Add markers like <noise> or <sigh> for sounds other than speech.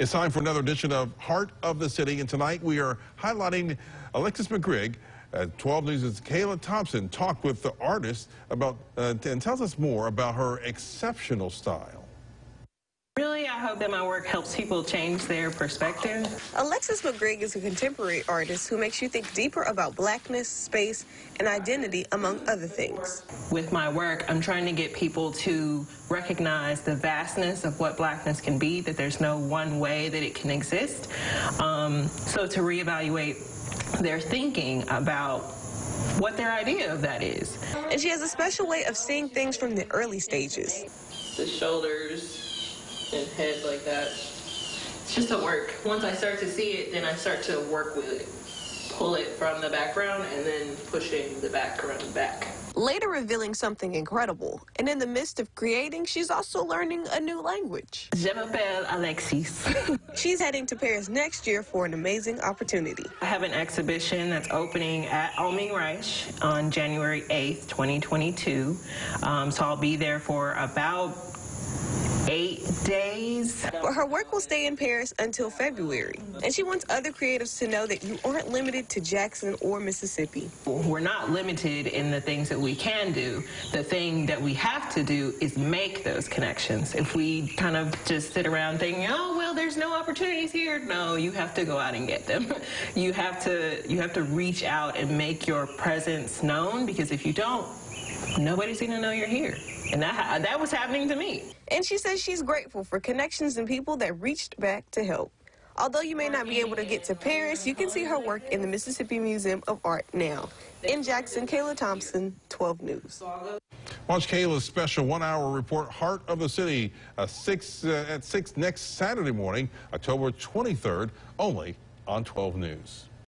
It's time for another edition of Heart of the City, and tonight we are highlighting Alexis McGrigg. At 12 News' Kayla Thompson talked with the artist about uh, and tells us more about her exceptional style. Really, I hope that my work helps people change their perspective. Alexis McGrigg is a contemporary artist who makes you think deeper about blackness, space, and identity, among other things. With my work, I'm trying to get people to recognize the vastness of what blackness can be, that there's no one way that it can exist. Um, so to reevaluate their thinking about what their idea of that is. And she has a special way of seeing things from the early stages. The shoulders and head like that. It's just a work. Once I start to see it, then I start to work with it. Pull it from the background and then pushing the background back later revealing something incredible. And in the midst of creating, she's also learning a new language. Je m'appelle Alexis. <laughs> she's heading to Paris next year for an amazing opportunity. I have an exhibition that's opening at Almine Rech on January 8th, 2022. Um, so I'll be there for about eight days. But her work will stay in Paris until February. And she wants other creatives to know that you aren't limited to Jackson or Mississippi. We're not limited in the things that we can do. The thing that we have to do is make those connections. If we kind of just sit around thinking, oh, well, there's no opportunities here. No, you have to go out and get them. <laughs> you have to you have to reach out and make your presence known because if you don't, nobody's going to know you're here. And that, that was happening to me. And she says she's grateful for connections and people that reached back to help. Although you may not be able to get to Paris, you can see her work in the Mississippi Museum of Art now. In Jackson, Kayla Thompson, 12 News. Watch Kayla's special one-hour report, Heart of the City, uh, six, uh, at 6 next Saturday morning, October 23rd, only on 12 News.